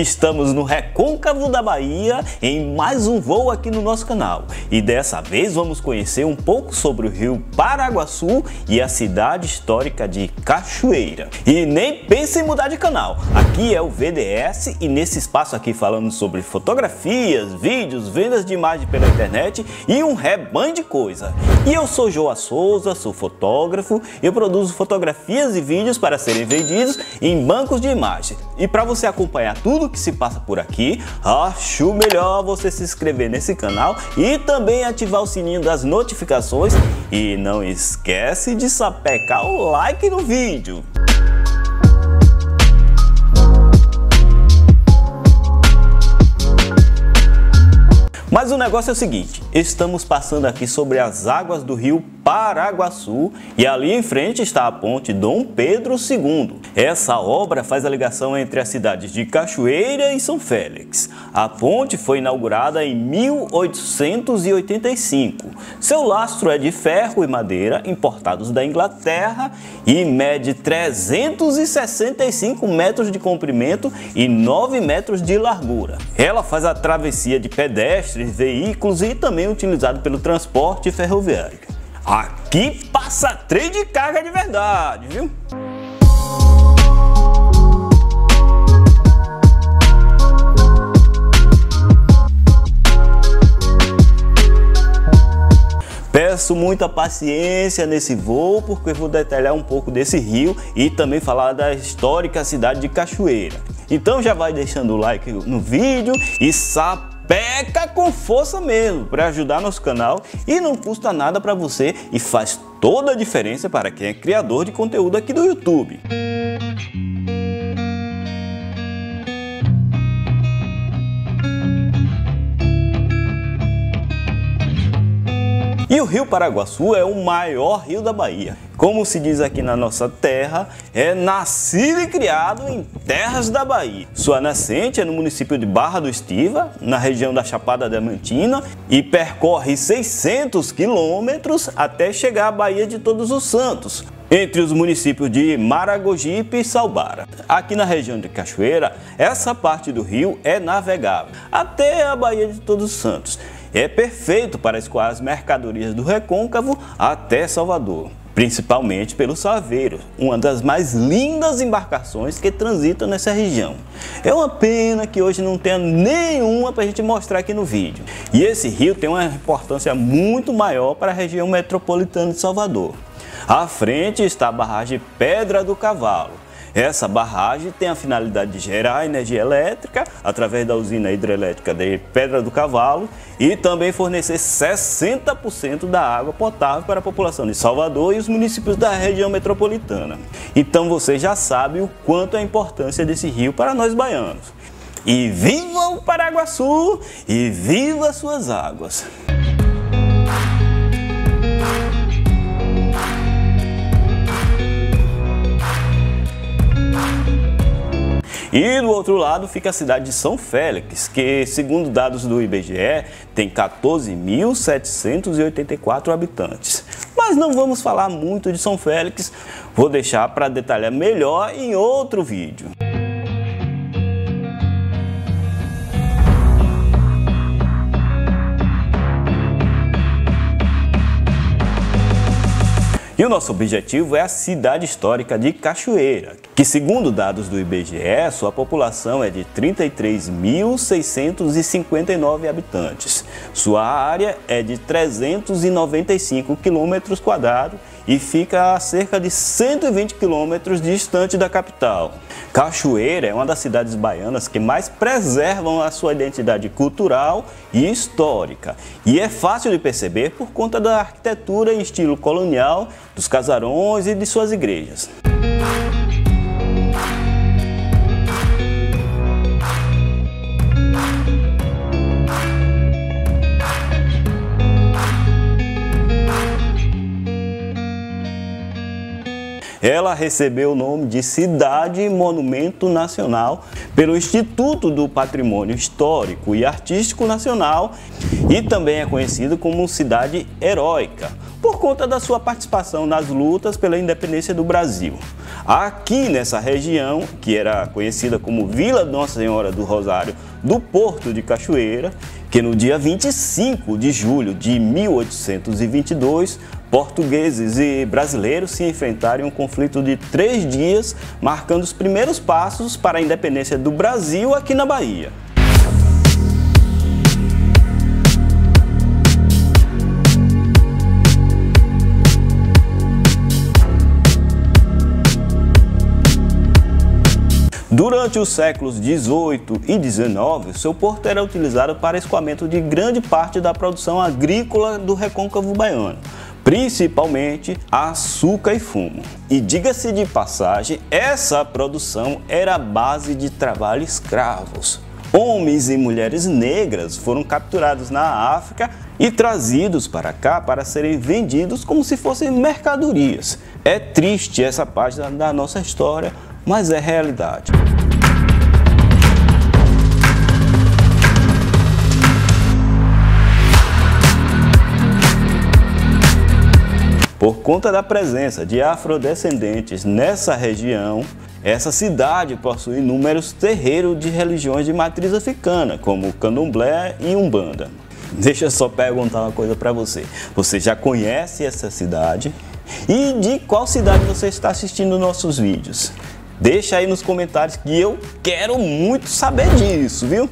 Estamos no Recôncavo da Bahia em mais um voo aqui no nosso canal e dessa vez vamos conhecer um pouco sobre o rio Paraguaçu e a cidade histórica de Cachoeira. E nem pense em mudar de canal, aqui é o VDS e nesse espaço aqui falamos sobre fotografias, vídeos, vendas de imagem pela internet e um rebanho de coisa. E eu sou Joa Souza, sou fotógrafo, eu produzo fotografias e vídeos para serem vendidos em bancos de imagem. E para você acompanhar tudo que se passa por aqui, acho melhor você se inscrever nesse canal e também ativar o sininho das notificações e não esquece de sapecar o like no vídeo. Mas o negócio é o seguinte, estamos passando aqui sobre as águas do rio Paraguaçu e ali em frente está a ponte Dom Pedro II. Essa obra faz a ligação entre as cidades de Cachoeira e São Félix. A ponte foi inaugurada em 1885. Seu lastro é de ferro e madeira importados da Inglaterra e mede 365 metros de comprimento e 9 metros de largura. Ela faz a travessia de pedestres, veículos e também utilizado pelo transporte ferroviário. Aqui passa trem de carga de verdade, viu? Peço muita paciência nesse voo porque vou detalhar um pouco desse rio e também falar da histórica cidade de Cachoeira. Então já vai deixando o like no vídeo e sabe peca com força mesmo para ajudar nosso canal e não custa nada para você e faz toda a diferença para quem é criador de conteúdo aqui do YouTube. E o Rio Paraguaçu é o maior rio da Bahia como se diz aqui na nossa terra, é nascido e criado em terras da Bahia. Sua nascente é no município de Barra do Estiva, na região da Chapada Diamantina, e percorre 600 quilômetros até chegar à Baía de Todos os Santos, entre os municípios de Maragogipe e Salbara. Aqui na região de Cachoeira, essa parte do rio é navegável até a Baía de Todos os Santos. É perfeito para escoar as mercadorias do Recôncavo até Salvador principalmente pelo Saveiro, uma das mais lindas embarcações que transitam nessa região. É uma pena que hoje não tenha nenhuma para a gente mostrar aqui no vídeo. E esse rio tem uma importância muito maior para a região metropolitana de Salvador. À frente está a barragem Pedra do Cavalo, essa barragem tem a finalidade de gerar energia elétrica através da usina hidrelétrica de Pedra do Cavalo e também fornecer 60% da água potável para a população de Salvador e os municípios da região metropolitana. Então você já sabe o quanto é a importância desse rio para nós baianos. E viva o Paraguaçu e viva suas águas! E do outro lado fica a cidade de São Félix, que, segundo dados do IBGE, tem 14.784 habitantes. Mas não vamos falar muito de São Félix, vou deixar para detalhar melhor em outro vídeo. O nosso objetivo é a cidade histórica de Cachoeira, que segundo dados do IBGE, sua população é de 33.659 habitantes. Sua área é de 395 quilômetros quadrados e fica a cerca de 120 quilômetros distante da capital. Cachoeira é uma das cidades baianas que mais preservam a sua identidade cultural e histórica. E é fácil de perceber por conta da arquitetura em estilo colonial, dos casarões e de suas igrejas. Ela recebeu o nome de Cidade Monumento Nacional pelo Instituto do Patrimônio Histórico e Artístico Nacional e também é conhecido como Cidade Heróica por conta da sua participação nas lutas pela independência do Brasil. Aqui nessa região, que era conhecida como Vila Nossa Senhora do Rosário do Porto de Cachoeira, que no dia 25 de julho de 1822, portugueses e brasileiros se enfrentaram em um conflito de três dias, marcando os primeiros passos para a independência do Brasil aqui na Bahia. Durante os séculos XVIII e XIX, seu porto era utilizado para escoamento de grande parte da produção agrícola do recôncavo baiano, principalmente açúcar e fumo. E diga-se de passagem, essa produção era a base de trabalho escravos. Homens e mulheres negras foram capturados na África e trazidos para cá para serem vendidos como se fossem mercadorias. É triste essa página da nossa história, mas é realidade. Por conta da presença de afrodescendentes nessa região, essa cidade possui inúmeros terreiros de religiões de matriz africana, como Candomblé e Umbanda. Deixa eu só perguntar uma coisa para você. Você já conhece essa cidade? E de qual cidade você está assistindo nossos vídeos? Deixa aí nos comentários que eu quero muito saber disso, viu?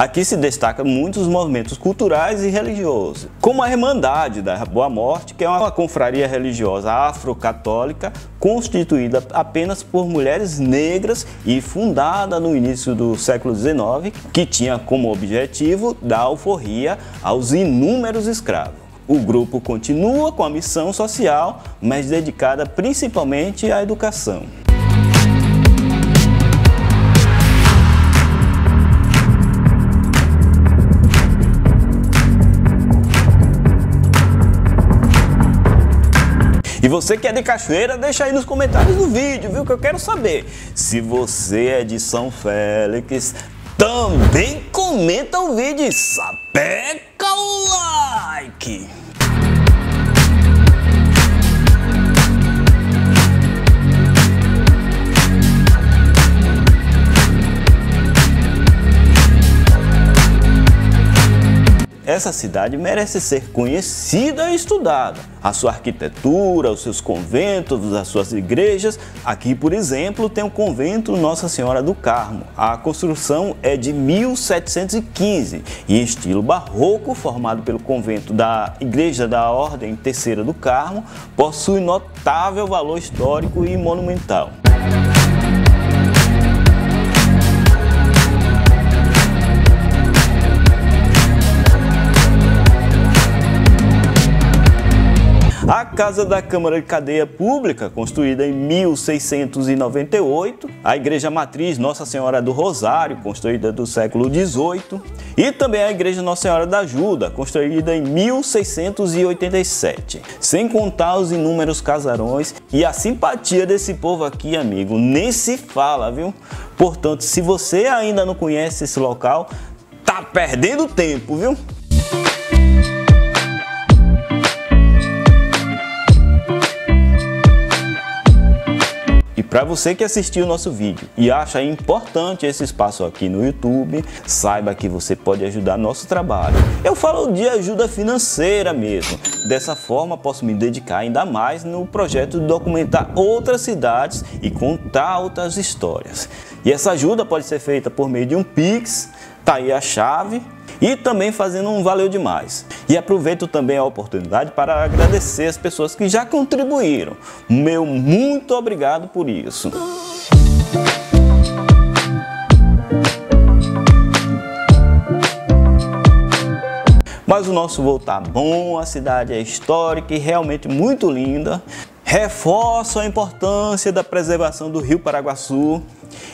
Aqui se destaca muitos movimentos culturais e religiosos, como a Irmandade da Boa Morte, que é uma confraria religiosa afrocatólica constituída apenas por mulheres negras e fundada no início do século XIX, que tinha como objetivo dar alforria aos inúmeros escravos. O grupo continua com a missão social, mas dedicada principalmente à educação. E você que é de Cachoeira, deixa aí nos comentários do vídeo, viu? Que eu quero saber. Se você é de São Félix, também comenta o vídeo e sapeca o like. Essa cidade merece ser conhecida e estudada. A sua arquitetura, os seus conventos, as suas igrejas. Aqui, por exemplo, tem o convento Nossa Senhora do Carmo. A construção é de 1715 e estilo barroco, formado pelo convento da Igreja da Ordem Terceira do Carmo, possui notável valor histórico e monumental. Casa da Câmara de Cadeia Pública, construída em 1698, a Igreja Matriz Nossa Senhora do Rosário, construída do século XVIII, e também a Igreja Nossa Senhora da Ajuda, construída em 1687. Sem contar os inúmeros casarões e a simpatia desse povo aqui, amigo, nem se fala, viu? Portanto, se você ainda não conhece esse local, tá perdendo tempo, viu? Para você que assistiu o nosso vídeo e acha importante esse espaço aqui no YouTube, saiba que você pode ajudar nosso trabalho. Eu falo de ajuda financeira mesmo. Dessa forma, posso me dedicar ainda mais no projeto de documentar outras cidades e contar outras histórias. E essa ajuda pode ser feita por meio de um Pix, tá aí a chave e também fazendo um Valeu Demais. E aproveito também a oportunidade para agradecer as pessoas que já contribuíram. Meu muito obrigado por isso. Mas o nosso voo tá bom, a cidade é histórica e realmente muito linda. Reforço a importância da preservação do Rio Paraguaçu.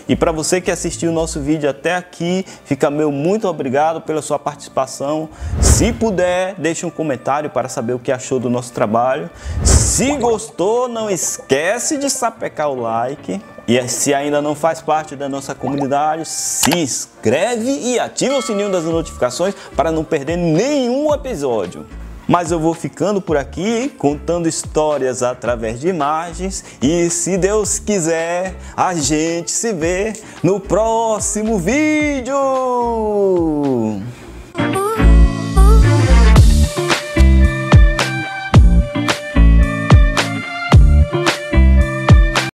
E para você que assistiu o nosso vídeo até aqui, fica meu muito obrigado pela sua participação. Se puder, deixe um comentário para saber o que achou do nosso trabalho. Se gostou, não esquece de sapecar o like. E se ainda não faz parte da nossa comunidade, se inscreve e ativa o sininho das notificações para não perder nenhum episódio. Mas eu vou ficando por aqui contando histórias através de imagens e se Deus quiser, a gente se vê no próximo vídeo.